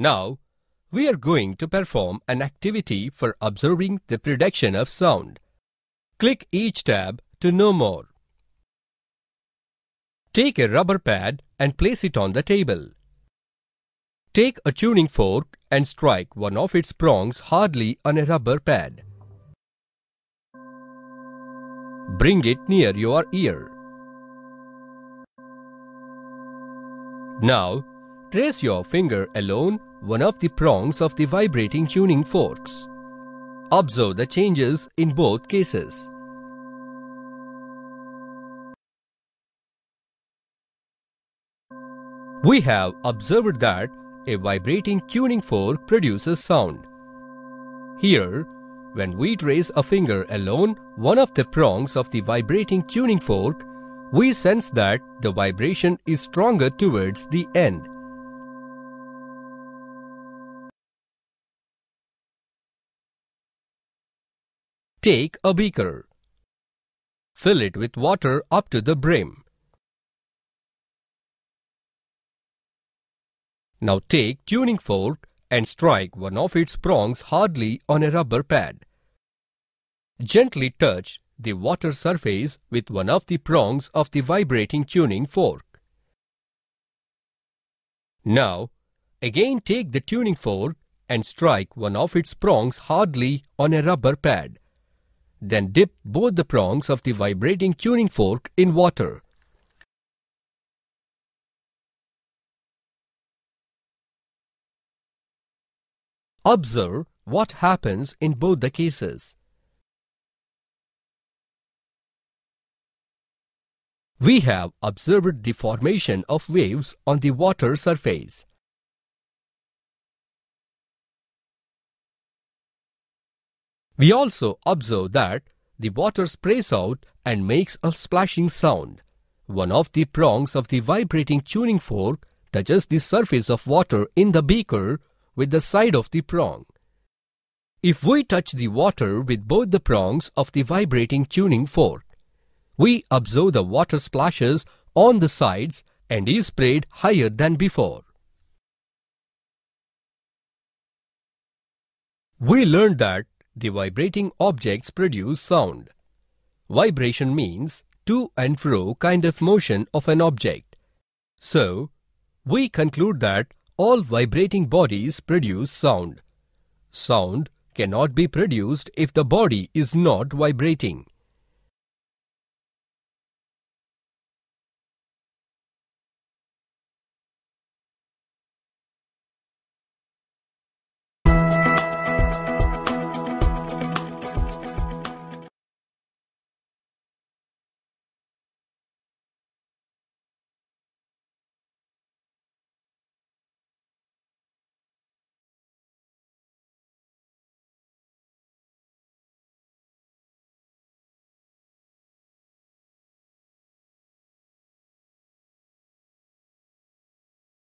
Now, we are going to perform an activity for observing the production of sound. Click each tab to know more. Take a rubber pad and place it on the table. Take a tuning fork and strike one of its prongs hardly on a rubber pad. Bring it near your ear. Now, trace your finger alone one of the prongs of the vibrating tuning forks. Observe the changes in both cases. We have observed that a vibrating tuning fork produces sound. Here, when we trace a finger alone one of the prongs of the vibrating tuning fork, we sense that the vibration is stronger towards the end. Take a beaker. Fill it with water up to the brim. Now take tuning fork and strike one of its prongs hardly on a rubber pad. Gently touch the water surface with one of the prongs of the vibrating tuning fork. Now, again take the tuning fork and strike one of its prongs hardly on a rubber pad. Then dip both the prongs of the vibrating tuning fork in water. Observe what happens in both the cases. We have observed the formation of waves on the water surface. We also observe that the water sprays out and makes a splashing sound. One of the prongs of the vibrating tuning fork touches the surface of water in the beaker with the side of the prong. If we touch the water with both the prongs of the vibrating tuning fork, we observe the water splashes on the sides and is sprayed higher than before. We learned that the vibrating objects produce sound. Vibration means to and fro kind of motion of an object. So, we conclude that all vibrating bodies produce sound. Sound cannot be produced if the body is not vibrating.